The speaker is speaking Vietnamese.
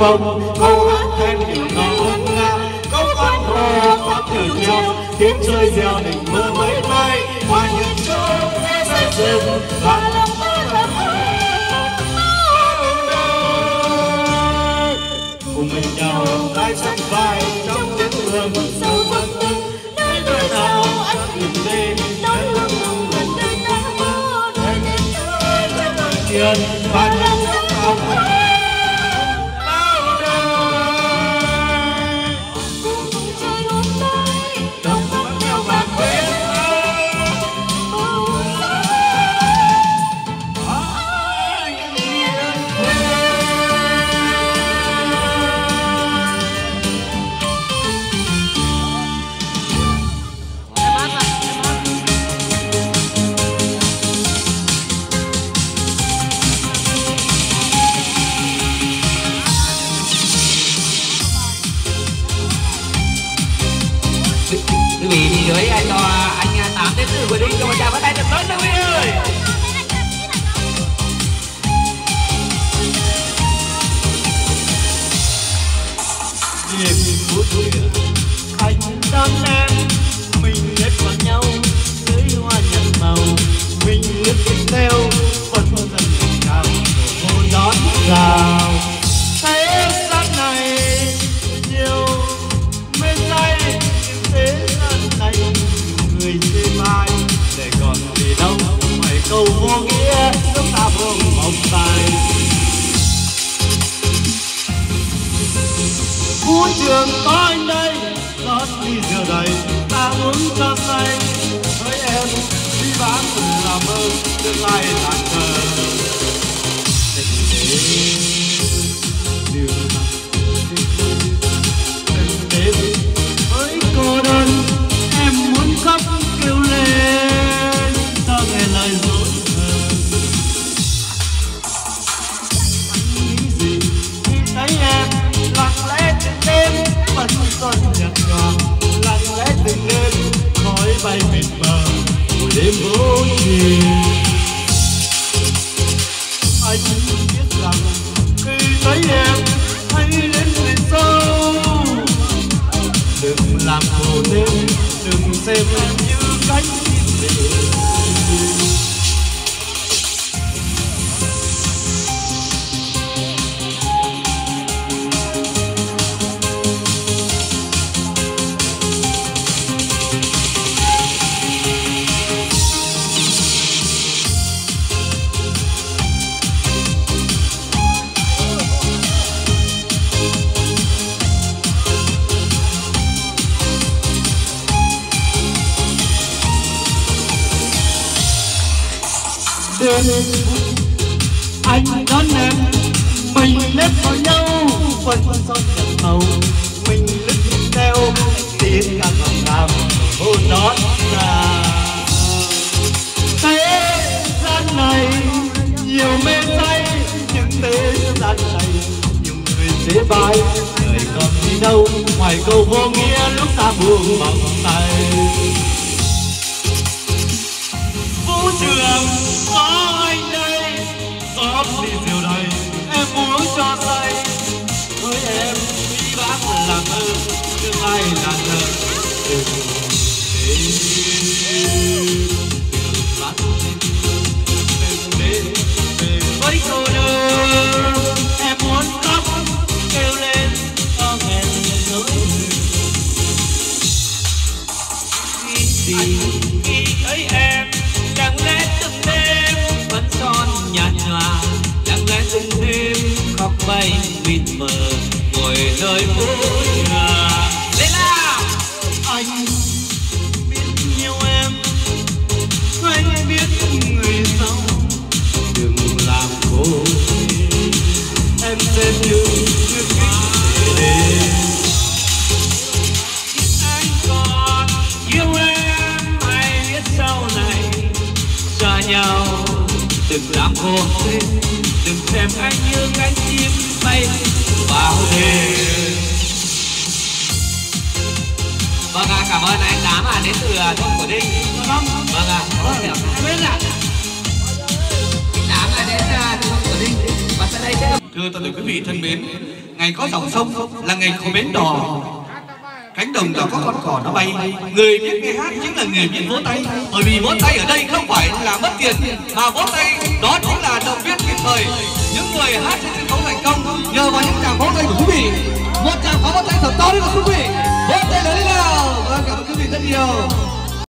bồng câu hát thêm nhiều nào ngân nga câu quan hô khắp nhau tiếng chơi reo đỉnh mơ mới bay hoa những chỗ nghe say rừng và lòng ta là cùng mình nhau tay sắt vai trong tiếng hương sâu vân vân nơi nơi nào anh nhìn đi đón lưng mình nơi ta mơ đời nên chơi với đời tiền quý vị đi gửi cho anh à, tám đến từ Quỳnh Đinh cho một tràng phát tay thật lớn quý vị. Đường có anh đây rót ly rượu đầy, ta uống cho say với em, đi bán cùng làm ơn, tương lai là thờ vô tình anh biết rằng khi thấy em, hãy đến từ sâu đừng làm khổ thêm, đừng xem em như cánh chim anh đón em, mình nếp vào nhau, phần son nhật màu, mình lướt theo, tiếng ca ngọt ngào hôn đón là thế gian này, nhiều mê say, những thế gian này, nhiều người dễ bai đời còn đi đâu, ngoài câu vô nghĩa, lúc ta buông vòng tay. Ai là thờ đừng đến đừng bắt đừng đến về với cô đơn em muốn khóc kêu lên cho nghẹn nỗi khi khi thấy em lặng lẽ từng đêm vẫn son nhạt nhòa lặng lẽ từng đêm khóc bay mịt mờ ngồi nơi phố nhà để anh còn yêu em hay biết sau này xa nhau đừng làm thêm đừng xem anh như cánh chim bay vào đêm vâng ạ cảm ơn anh tám à đến từ à, thôn của đinh. Vâng ạ. Ạ. Biết ạ tám là đến à, từ của và sau đây sẽ Thưa toàn thể quý vị thân mến, ngày có dòng sông là ngày có bến đò. cánh đồng đã có con cò nó bay. Người biết nghe hát chính là người biết vỗ tay. Bởi vì vỗ tay ở đây không phải là mất tiền mà vỗ tay đó chính là động viên kịp thời. Những người hát trên sân khấu thành công nhờ vào những tràng vỗ tay của quý vị. Một tràng pháo vỗ tay thật to đi quý vị. Vỗ tay lớn đi nào. Vâng cảm ơn quý vị rất nhiều.